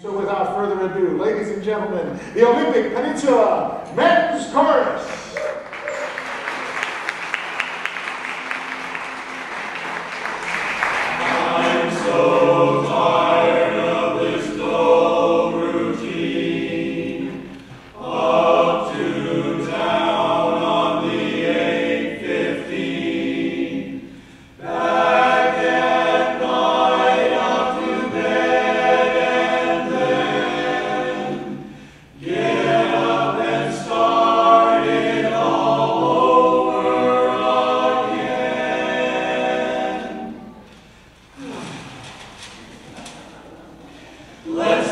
So without further ado, ladies and gentlemen, the Olympic Peninsula